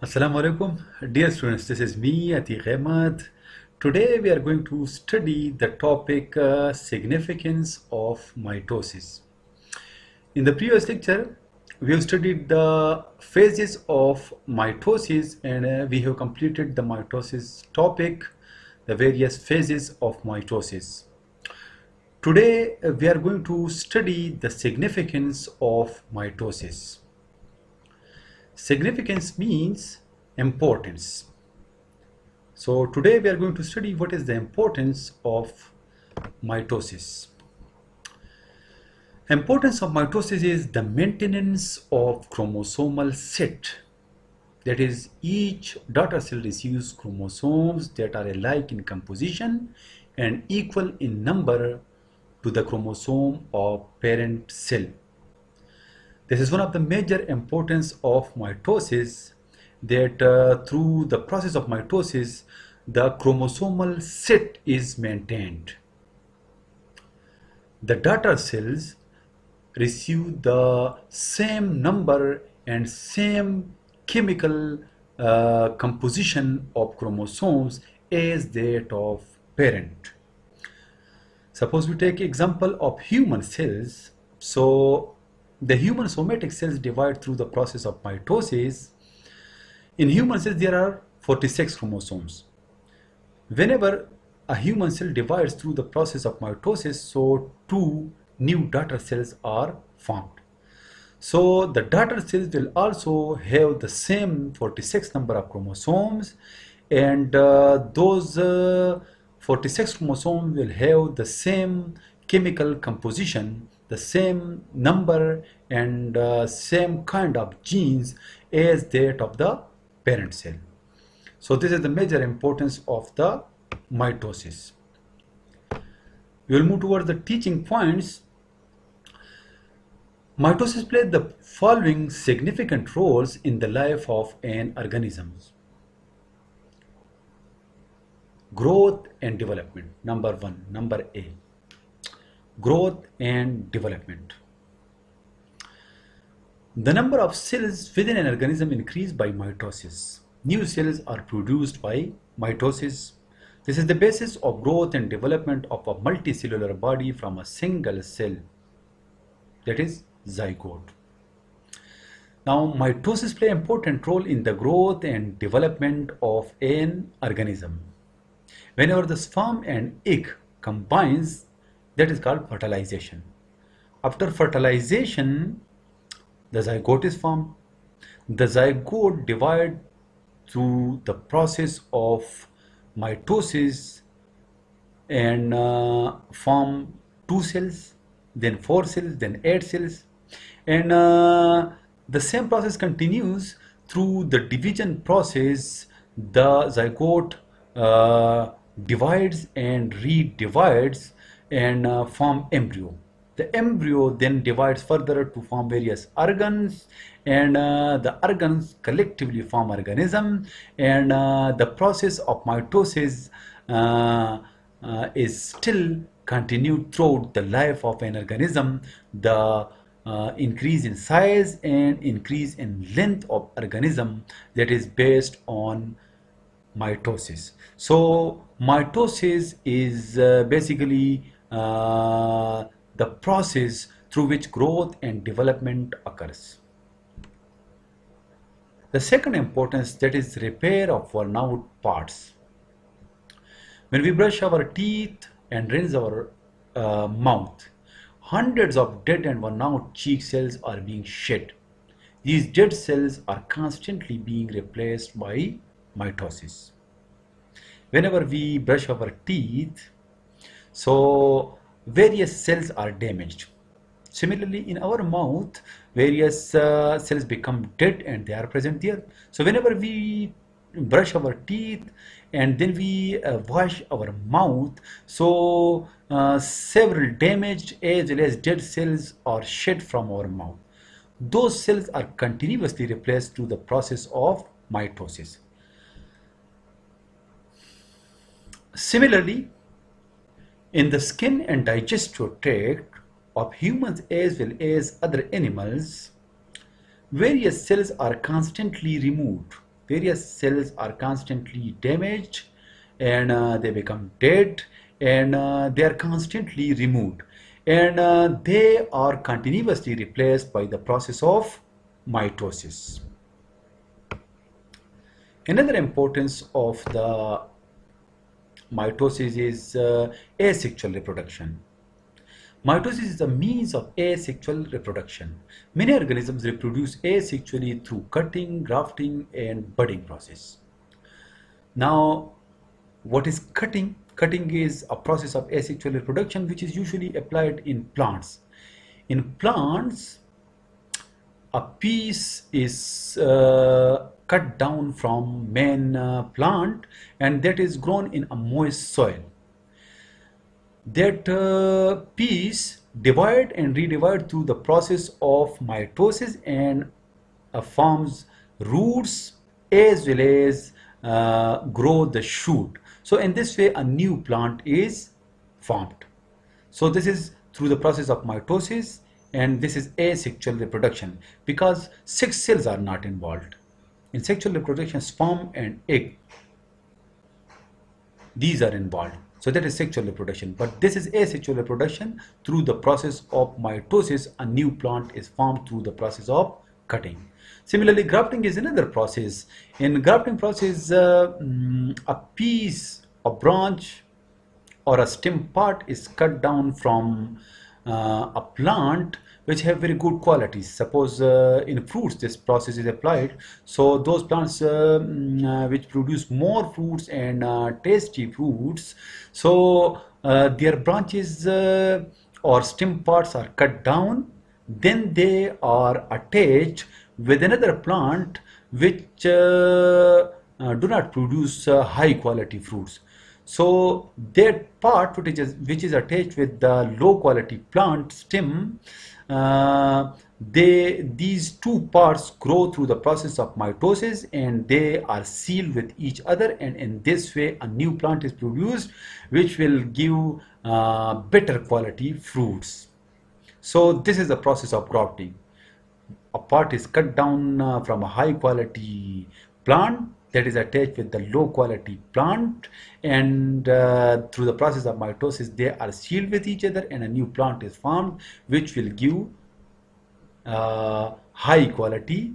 Assalamu alaikum. Dear students, this is me, Ateeq Ahmad. Today we are going to study the topic uh, significance of mitosis. In the previous lecture, we have studied the phases of mitosis and uh, we have completed the mitosis topic, the various phases of mitosis. Today uh, we are going to study the significance of mitosis. Significance means importance. So today we are going to study what is the importance of mitosis. Importance of mitosis is the maintenance of chromosomal set. That is, each daughter cell receives chromosomes that are alike in composition and equal in number to the chromosome of parent cell. This is one of the major importance of mitosis that uh, through the process of mitosis the chromosomal set is maintained. The daughter cells receive the same number and same chemical uh, composition of chromosomes as that of parent. Suppose we take example of human cells. So the human somatic cells divide through the process of mitosis. In human cells, there are 46 chromosomes. Whenever a human cell divides through the process of mitosis, so two new daughter cells are formed. So the daughter cells will also have the same 46 number of chromosomes and uh, those uh, 46 chromosomes will have the same chemical composition the same number and uh, same kind of genes as that of the parent cell. So this is the major importance of the mitosis. We will move towards the teaching points. Mitosis plays the following significant roles in the life of an organism. Growth and development, number one, number A growth and development. The number of cells within an organism increase by mitosis. New cells are produced by mitosis. This is the basis of growth and development of a multicellular body from a single cell, that is zygote. Now, mitosis play an important role in the growth and development of an organism. Whenever the sperm and egg combines, that is called fertilization. After fertilization, the zygote is formed. The zygote divide through the process of mitosis and uh, form two cells, then four cells, then eight cells. And uh, the same process continues through the division process. The zygote uh, divides and redivides and uh, form embryo. The embryo then divides further to form various organs and uh, the organs collectively form organism and uh, the process of mitosis uh, uh, is still continued throughout the life of an organism. The uh, increase in size and increase in length of organism that is based on mitosis. So mitosis is basically uh, the process through which growth and development occurs. The second importance that is repair of worn out parts. When we brush our teeth and rinse our uh, mouth, hundreds of dead and worn out cheek cells are being shed. These dead cells are constantly being replaced by mitosis. Whenever we brush our teeth, so various cells are damaged. Similarly, in our mouth, various uh, cells become dead and they are present there. So whenever we brush our teeth and then we uh, wash our mouth, so uh, several damaged as well as dead cells are shed from our mouth. Those cells are continuously replaced through the process of mitosis. Similarly, in the skin and digestive tract of humans as well as other animals, various cells are constantly removed various cells are constantly damaged and uh, they become dead and uh, they are constantly removed and uh, they are continuously replaced by the process of mitosis. Another importance of the mitosis is uh, asexual reproduction. Mitosis is a means of asexual reproduction. Many organisms reproduce asexually through cutting, grafting and budding process. Now, what is cutting? Cutting is a process of asexual reproduction which is usually applied in plants. In plants, a piece is uh, cut down from main uh, plant and that is grown in a moist soil. That uh, piece divide and redivide through the process of mitosis and uh, forms roots as well as uh, grow the shoot. So in this way, a new plant is formed. So this is through the process of mitosis and this is asexual reproduction because sex cells are not involved. In sexual reproduction, sperm and egg, these are involved. So that is sexual reproduction. But this is asexual reproduction through the process of mitosis. A new plant is formed through the process of cutting. Similarly, grafting is another process. In grafting process, uh, mm, a piece, a branch or a stem part is cut down from uh, a plant which have very good qualities. Suppose uh, in fruits this process is applied. So those plants uh, mm, uh which produce more fruits and uh, tasty fruits, so their branches or stem parts are cut down, then they are attached with another plant which uh, uh, do not produce uh, high quality fruits. So that part which is, which is attached with the low quality plant stem, uh, they these two parts grow through the process of mitosis and they are sealed with each other and in this way a new plant is produced which will give uh, better quality fruits. So this is the process of grafting a part is cut down uh, from a high quality plant that is attached with the low quality plant and uh, through the process of mitosis they are sealed with each other and a new plant is formed which will give uh, high quality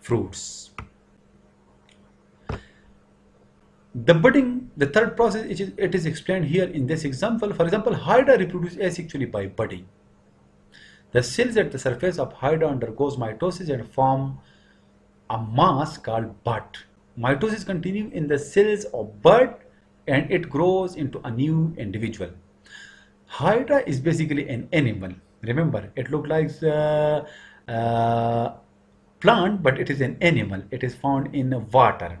fruits. The budding, the third process, it is, it is explained here in this example. For example, Hydra reproduces asexually by budding. The cells at the surface of Hydra undergoes mitosis and form a mass called bud. Mitosis continues in the cells of bud and it grows into a new individual. Hydra is basically an animal. Remember, it looks like a uh, uh, plant, but it is an animal. It is found in water.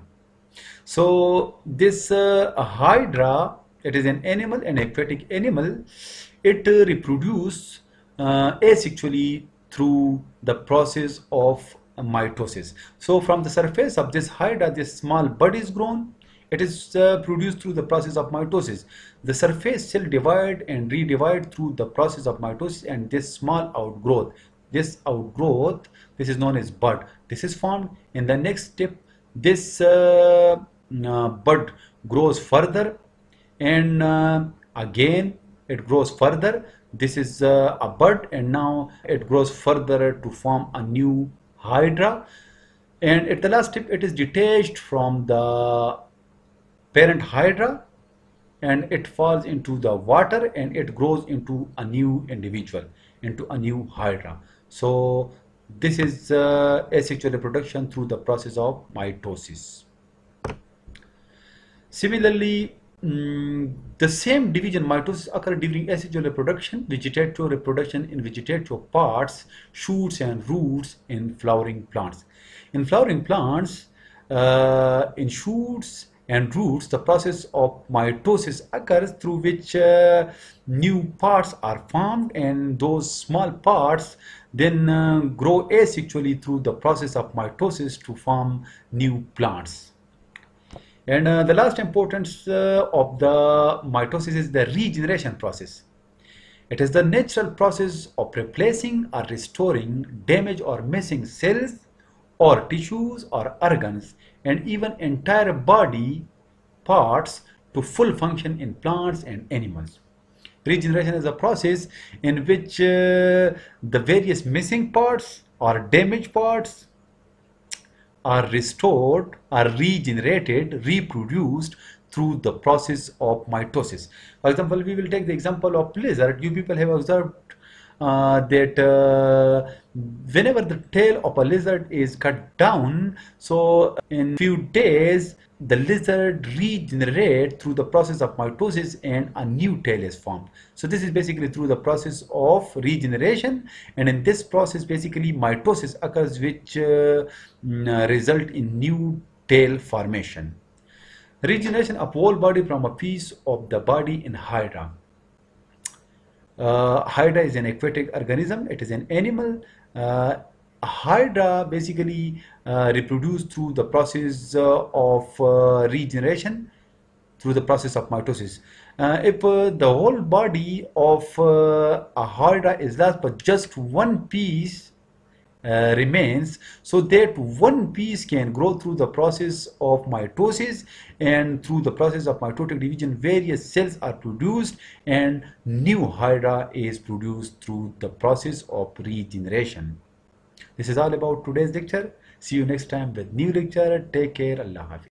So this uh, Hydra, it is an animal, an aquatic animal. It uh, reproduces asexually through the process of mitosis. So from the surface of this hydra, this small bud is grown. It is uh, produced through the process of mitosis. The surface cell divide and redivide through the process of mitosis and this small outgrowth. This outgrowth, this is known as bud. This is formed. In the next step, this uh, uh, bud grows further and uh, again it grows further this is uh, a bud and now it grows further to form a new hydra. And at the last step it is detached from the parent hydra and it falls into the water and it grows into a new individual into a new hydra. So this is uh, asexual reproduction through the process of mitosis. Similarly Mm, the same division mitosis occur during asexual reproduction, vegetative reproduction in vegetative parts, shoots and roots in flowering plants. In flowering plants, uh, in shoots and roots, the process of mitosis occurs through which uh, new parts are formed and those small parts then uh, grow asexually through the process of mitosis to form new plants. And uh, the last importance uh, of the mitosis is the regeneration process. It is the natural process of replacing or restoring damaged or missing cells or tissues or organs and even entire body parts to full function in plants and animals. Regeneration is a process in which uh, the various missing parts or damaged parts are restored, are regenerated, reproduced through the process of mitosis. For example, we will take the example of lizard. You people have observed uh, that uh, whenever the tail of a lizard is cut down, so in few days the lizard regenerate through the process of mitosis and a new tail is formed. So this is basically through the process of regeneration and in this process basically mitosis occurs which uh, mm, result in new tail formation. Regeneration of whole body from a piece of the body in Hydra. Uh, Hydra is an aquatic organism. It is an animal. Uh, Hydra basically uh, reproduce through the process uh, of uh, regeneration through the process of mitosis. Uh, if the whole body of a Hydra is lost but just one piece uh, remains so that one piece can grow through the process of mitosis and through the process of mitotic division various cells are produced and new hydra is produced through the process of regeneration. This is all about today's lecture. See you next time with new lecture. Take care. Allah Hafiz.